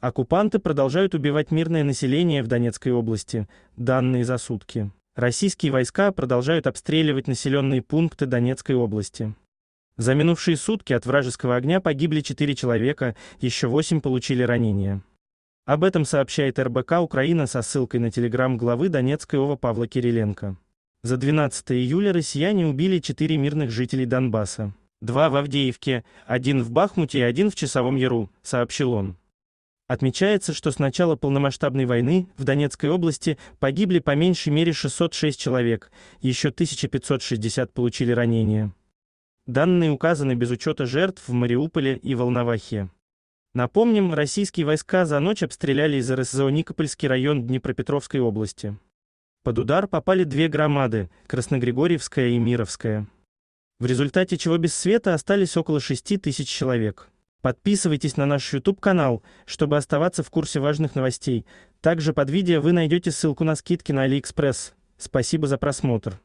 Оккупанты продолжают убивать мирное население в Донецкой области, данные за сутки. Российские войска продолжают обстреливать населенные пункты Донецкой области. За минувшие сутки от вражеского огня погибли 4 человека, еще 8 получили ранения. Об этом сообщает РБК Украина со ссылкой на телеграм главы Донецкой ОВА Павла Кириленко. За 12 июля россияне убили 4 мирных жителей Донбасса. Два в Авдеевке, один в Бахмуте и один в Часовом Яру, сообщил он. Отмечается, что с начала полномасштабной войны в Донецкой области погибли по меньшей мере 606 человек, еще 1560 получили ранения. Данные указаны без учета жертв в Мариуполе и Волновахе. Напомним, российские войска за ночь обстреляли из РСЗО Никопольский район Днепропетровской области. Под удар попали две громады – Красногригорьевская и Мировская. В результате чего без света остались около 6 тысяч человек. Подписывайтесь на наш YouTube-канал, чтобы оставаться в курсе важных новостей. Также под видео вы найдете ссылку на скидки на AliExpress. Спасибо за просмотр.